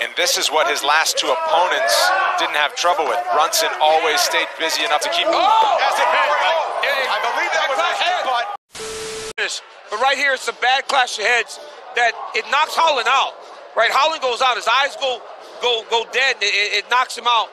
And this is what his last two opponents didn't have trouble with. Brunson always stayed busy enough to keep. Oh! I believe that was a headbutt. But right here, it's a bad clash of heads that it knocks Holland out. Right, Holland goes out. His eyes go go go dead. It, it knocks him out.